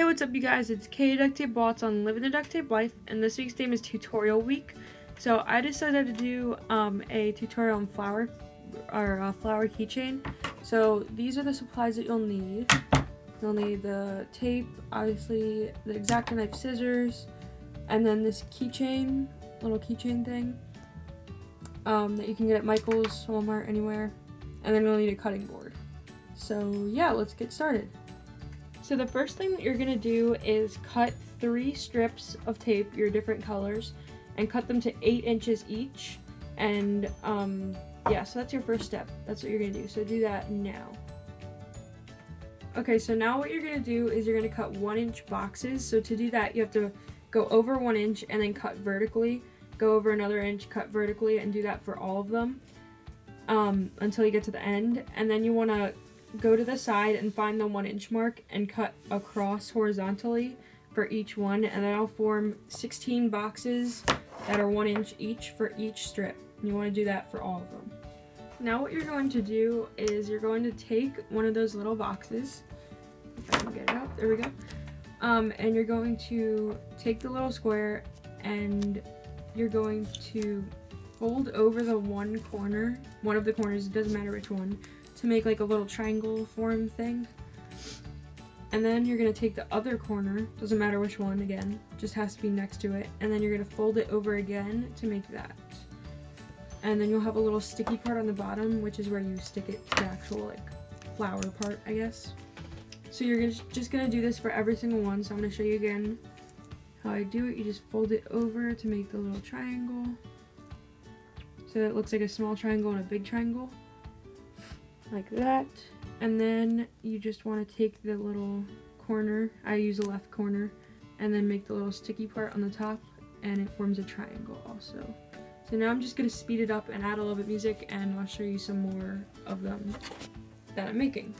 Hey, what's up you guys? It's K Duct Tape Bots on Living the Duct Tape Life, and this week's theme is tutorial week. So I decided to do um, a tutorial on flower, or a flower keychain. So these are the supplies that you'll need. You'll need the tape, obviously the X-Acto knife scissors, and then this keychain, little keychain thing um, that you can get at Michael's, Walmart, anywhere. And then you'll need a cutting board. So yeah, let's get started. So the first thing that you're gonna do is cut three strips of tape, your different colors, and cut them to eight inches each. And um, yeah, so that's your first step. That's what you're gonna do. So do that now. Okay, so now what you're gonna do is you're gonna cut one inch boxes. So to do that, you have to go over one inch and then cut vertically, go over another inch, cut vertically, and do that for all of them um, until you get to the end. And then you wanna go to the side and find the one inch mark and cut across horizontally for each one and that'll form 16 boxes that are one inch each for each strip. And you want to do that for all of them. Now what you're going to do is you're going to take one of those little boxes, if I can get it out, there we go, um, and you're going to take the little square and you're going to fold over the one corner, one of the corners, it doesn't matter which one, to make like a little triangle form thing. And then you're going to take the other corner, doesn't matter which one again, just has to be next to it, and then you're going to fold it over again to make that. And then you'll have a little sticky part on the bottom, which is where you stick it to the actual like flower part, I guess. So you're just going to do this for every single one, so I'm going to show you again how I do it. You just fold it over to make the little triangle. So it looks like a small triangle and a big triangle like that. And then you just want to take the little corner, I use the left corner, and then make the little sticky part on the top, and it forms a triangle also. So now I'm just going to speed it up and add a little bit of music, and I'll show you some more of them that I'm making.